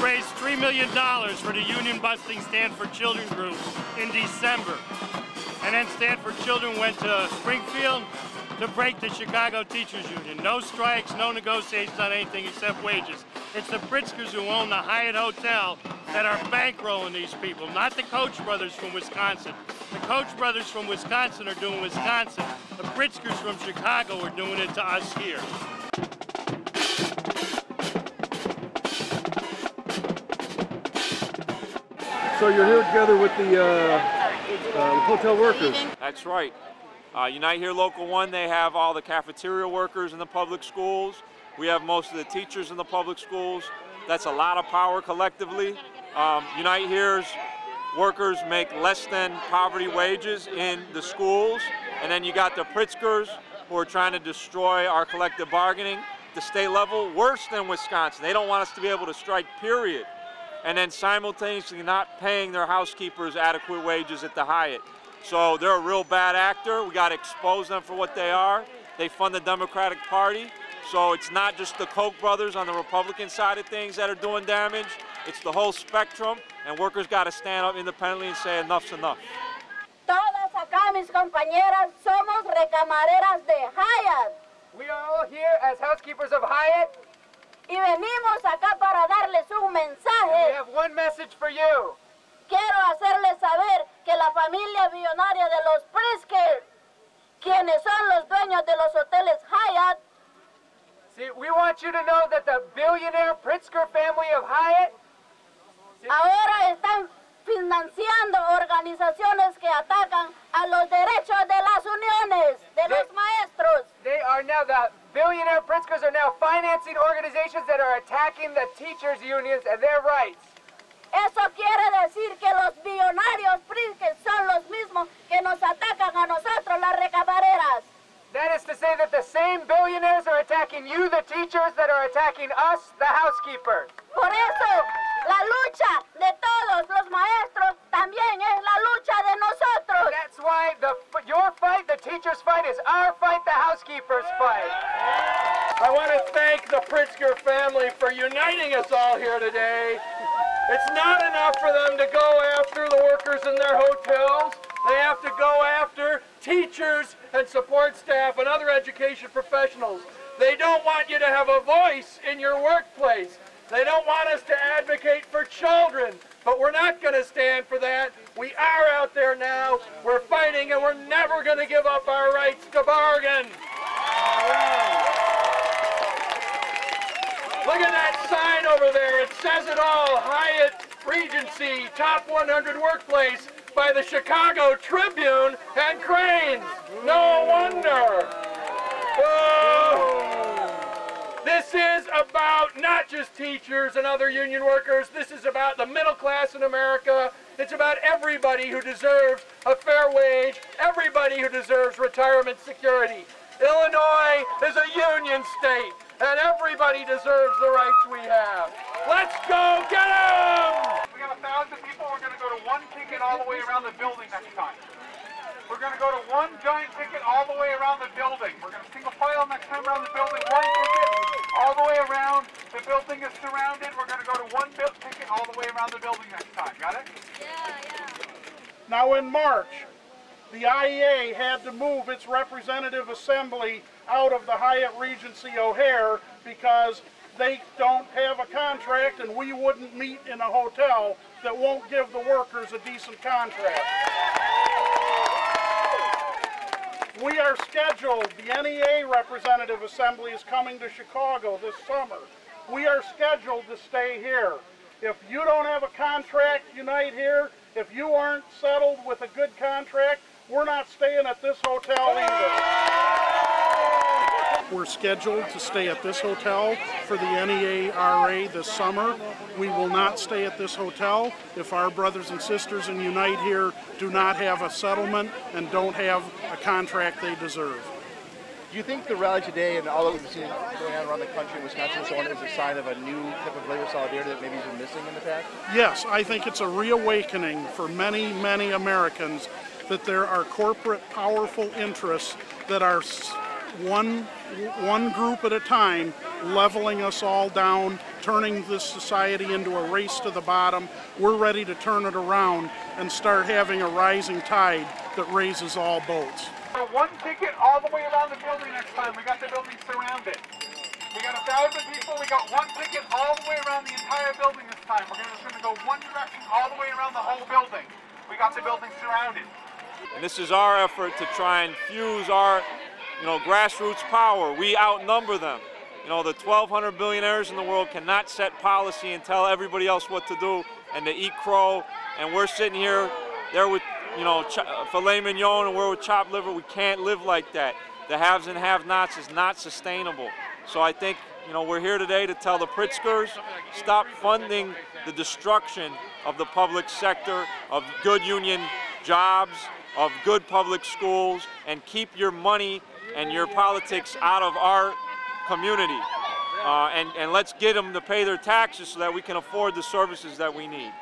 raised $3 million for the union busting Stanford for Children group in December. And then Stand for Children went to Springfield to break the Chicago Teachers Union. No strikes, no negotiations on anything except wages. It's the Pritzkers who own the Hyatt Hotel that are bankrolling these people, not the Koch brothers from Wisconsin. The Koch brothers from Wisconsin are doing Wisconsin. The Pritzkers from Chicago are doing it to us here. So you're here together with the uh, uh, hotel workers. That's right. Uh, Unite Here Local 1, they have all the cafeteria workers in the public schools. We have most of the teachers in the public schools. That's a lot of power collectively. Um, Unite Here's workers make less than poverty wages in the schools. And then you got the Pritzkers who are trying to destroy our collective bargaining the state level, worse than Wisconsin. They don't want us to be able to strike, period and then simultaneously not paying their housekeepers adequate wages at the Hyatt. So they're a real bad actor. We got to expose them for what they are. They fund the Democratic Party. So it's not just the Koch brothers on the Republican side of things that are doing damage. It's the whole spectrum, and workers got to stand up independently and say enough's enough. Todas acá mis compañeras somos recamareras de Hyatt. We are all here as housekeepers of Hyatt y venimos acá para darles un mensaje. We have one message for you. Quiero hacerles saber que la familia billonaria de los Pritzker, quienes son los dueños de los hoteles Hyatt, See, we want you to know that the billionaire Pritzker family of Hyatt ahora están financiando organizaciones que atacan a los derechos de las uniones, de they, los maestros. They are now, the billionaire Pritzkers are now financing organizations that are attacking the teachers' unions and their rights. Eso quiere decir que los billonarios Pritzker son los mismos que nos atacan a nosotros, las recamareras. That is to say that the same billionaires are attacking you, the teachers, that are attacking us, the housekeepers. Por eso, la lucha de todos los maestros también es la lucha de nosotros. That's why the, your fight, the teachers' fight, is our fight, the housekeepers' fight. I want to thank the Pritzker family for uniting us all here today. It's not enough for them to go after the workers in their hotels. They have to go after teachers and support staff and other education professionals. They don't want you to have a voice in your workplace. They don't want us to advocate for children, but we're not going to stand for that. We are out there now. We're fighting, and we're never going to give up our rights to bargain. Look at that sign over there. It says it all. Hyatt Regency, top 100 workplace by the Chicago Tribune and Crain's. No wonder. This is about not just teachers and other union workers. This is about the middle class in America. It's about everybody who deserves a fair wage, everybody who deserves retirement security. Illinois is a union state, and everybody deserves the rights we have. Let's go get them! We got a thousand people. We're going to go to one ticket all the way around the building next time. We're going to go to one giant ticket all the way around the building. We're going to single file next time around the building, one ticket all the way around. The building is surrounded. We're going to go to one ticket all the way around the building next time. Got it? Yeah, yeah. Now in March, the IEA had to move its representative assembly out of the Hyatt Regency O'Hare because they don't have a contract and we wouldn't meet in a hotel that won't give the workers a decent contract. We are scheduled, the NEA representative assembly is coming to Chicago this summer. We are scheduled to stay here. If you don't have a contract, Unite here. If you aren't settled with a good contract, we're not staying at this hotel either. We're scheduled to stay at this hotel for the NEARA this summer. We will not stay at this hotel if our brothers and sisters in Unite here do not have a settlement and don't have a contract they deserve. Do you think the rally today and all that we've seen going on around the country, in Wisconsin and so on, is a sign of a new type of labor solidarity that maybe has been missing in the past? Yes, I think it's a reawakening for many, many Americans that there are corporate powerful interests that are one, one group at a time leveling us all down turning this society into a race to the bottom. We're ready to turn it around and start having a rising tide that raises all boats. One ticket all the way around the building next time. We got the building surrounded. We got a thousand people. We got one ticket all the way around the entire building this time. We're just going to go one direction all the way around the whole building. We got the building surrounded. And this is our effort to try and fuse our, you know, grassroots power. We outnumber them. You know, the 1,200 billionaires in the world cannot set policy and tell everybody else what to do and to eat crow. And we're sitting here, there with, you know, uh, filet mignon and we're with chopped liver. We can't live like that. The haves and have-nots is not sustainable. So I think, you know, we're here today to tell the Pritzkers, stop funding the destruction of the public sector, of good union jobs, of good public schools, and keep your money and your politics out of our community. Uh, and, and let's get them to pay their taxes so that we can afford the services that we need.